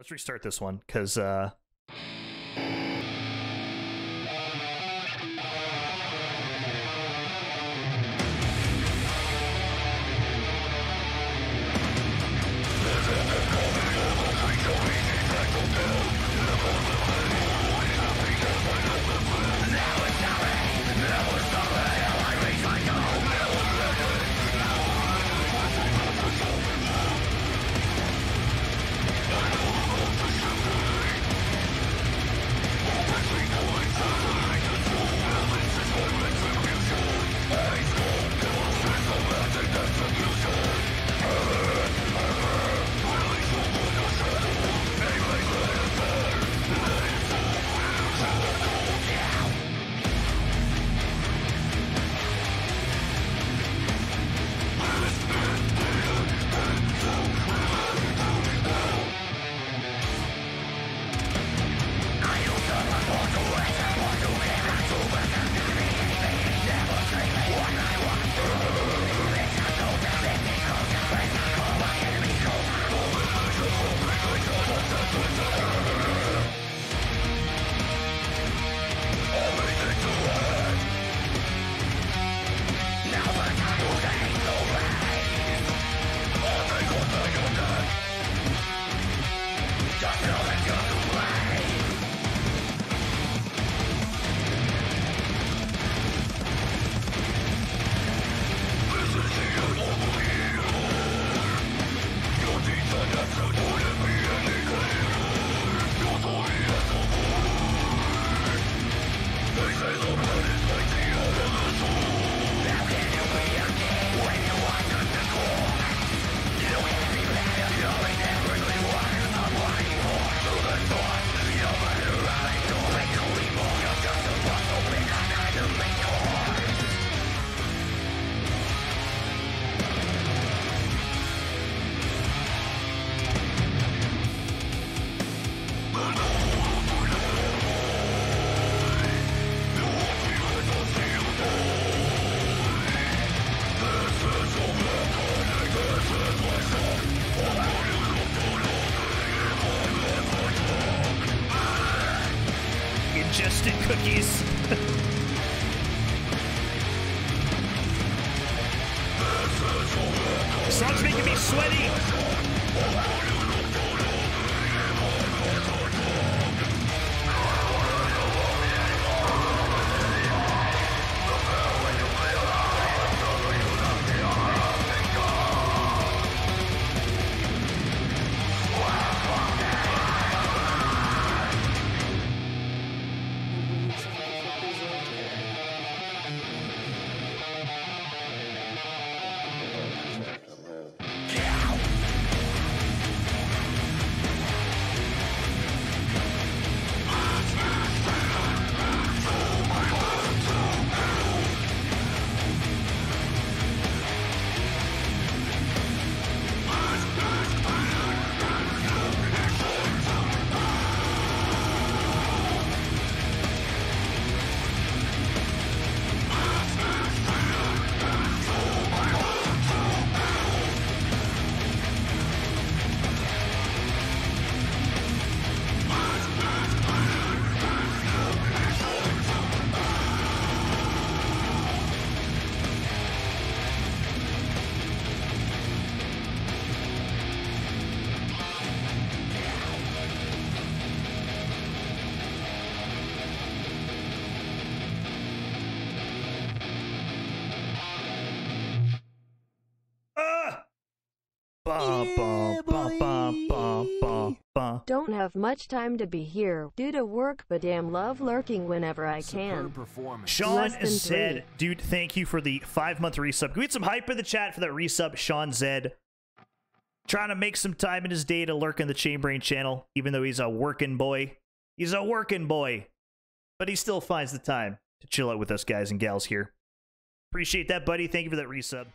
Let's restart this one because uh, Yeah. Ingested cookies. Don't have much time to be here due to work, but damn love lurking whenever I can. Superb performance. Sean Less than said, dude, thank you for the five month resub. Can we get some hype in the chat for that resub? Sean Zed. Trying to make some time in his day to lurk in the Chainbrain channel, even though he's a working boy. He's a working boy. But he still finds the time to chill out with us guys and gals here. Appreciate that, buddy. Thank you for that resub.